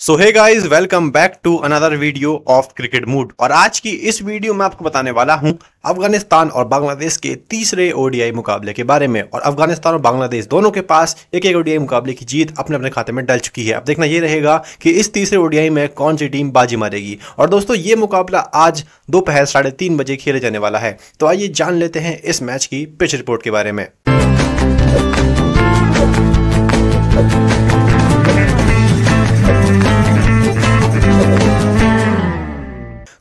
So hey guys welcome back to another video of cricket mood और आज की इस वीडियो में आपको बताने वाला हूँ अफ़गानिस्तान और बांग्लादेश के तीसरे ओडीआई मुकाबले के बारे में। और अफ़गानिस्तान और बांग्लादेश दोनों के पास एक एक ओडीआई मुकाबले की जीत अपने अपने खाते में डल चुकी है। अब देखना ये रहेगा कि इस तीसरे ओडीआई में कौन सी टीम बाजी मारेगी। और दोस्तों, ये मुकाबला आज दोपहर साढ़े तीन बजे खेले जाने वाला है। तो आइए जान लेते हैं इस मैच की पिच रिपोर्ट के बारे में।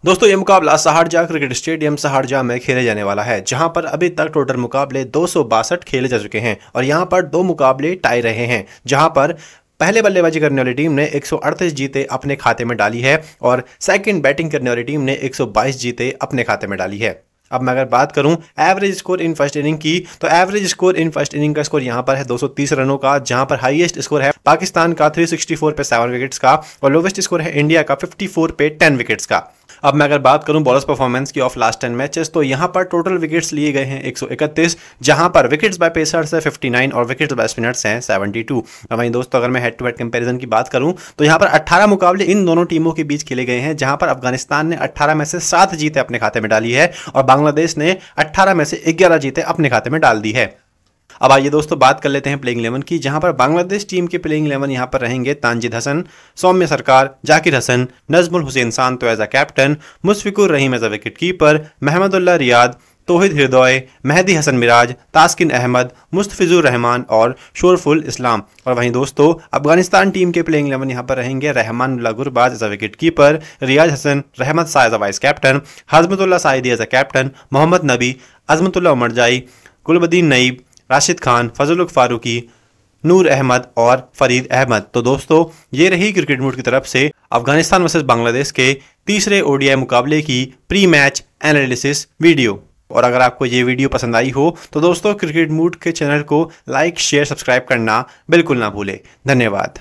दोस्तों, ये मुकाबला सहारजा क्रिकेट स्टेडियम सहारजा में खेले जाने वाला है, जहाँ पर अभी तक टोटल मुकाबले दो सौ बासठ खेले जा चुके हैं और यहाँ पर दो मुकाबले टाई रहे हैं, जहाँ पर पहले बल्लेबाजी करने वाली टीम ने 138 जीते अपने खाते में डाली है और सेकंड बैटिंग करने वाली टीम ने 122 जीते अपने खाते में डाली है। अब मैं अगर बात करूँ average score in first inning की तो average score in first inning का स्कोर यहाँ पर है 230 रनों का, जहाँ पर हाईएस्ट स्कोर है पाकिस्तान का 364 पे 7 विकेट्स का और लोवेस्ट स्कोर है इंडिया का 54 पे 10 विकेट्स का। अब मैं अगर बात करूँ बॉलर्स परफॉर्मेंस की ऑफ़ लास्ट टेन मैचेस तो यहाँ पर टोटल विकेट्स लिए गए हैं 131 जहाँ पर विकेट्स बाय पेसर्स है 59 और विकेट्स बाय स्पिनर्स हैं 72 अब वहीं दोस्तों, अगर मैं हेड टू हेड कंपेरिजन की बात करूँ तो यहाँ पर 18 मुकाबले इन दोनों टीमों के बीच खेले गए हैं, जहाँ पर अफ़गानिस्तान ने 18 में से सात जीते अपने खाते में डाली है और बांग्लादेश ने 18 में से 11 जीते अपने खाते में डाल दी है। अब आइए दोस्तों बात कर लेते हैं प्लेइंग इलेवन की, जहाँ पर बांग्लादेश टीम के प्लेइंग इलेवन यहाँ पर रहेंगे Tanzid Hasan, Soumya Sarkar, Zakir Hasan, Najmul Hossain Shanto as a captain Mushfiqur Rahim as a wicket keeper Mahmudullah Riyad, Towhid Hridoy Mehidy Hasan Miraz, Taskin Ahmed, Mustafizur Rahman और शोरफुल इस्लाम। और वहीं दोस्तों, अफ़गानिस्तान टीम के प्लेइंग इलेवन यहाँ पर रहेंगे Rahman Gurbaz as a wicket keeper Riaz Hassan, Rahmat Shah as a vice captain Hashmatullah Shahidi as a captain Mohammad Nabi Azmatullah Omarzai, Gulbadin Naib Rashid Khan फजल फारूकी, नूर अहमद और फरीद अहमद। तो दोस्तों, ये रही क्रिकेट मूड की तरफ़ से अफ़गानिस्तान वर्सेज बांग्लादेश के तीसरे ओडीआई मुकाबले की प्री मैच एनालिसिस वीडियो और अगर आपको ये वीडियो पसंद आई हो तो दोस्तों, क्रिकेट मूड के चैनल को लाइक शेयर सब्सक्राइब करना बिल्कुल ना भूले। धन्यवाद।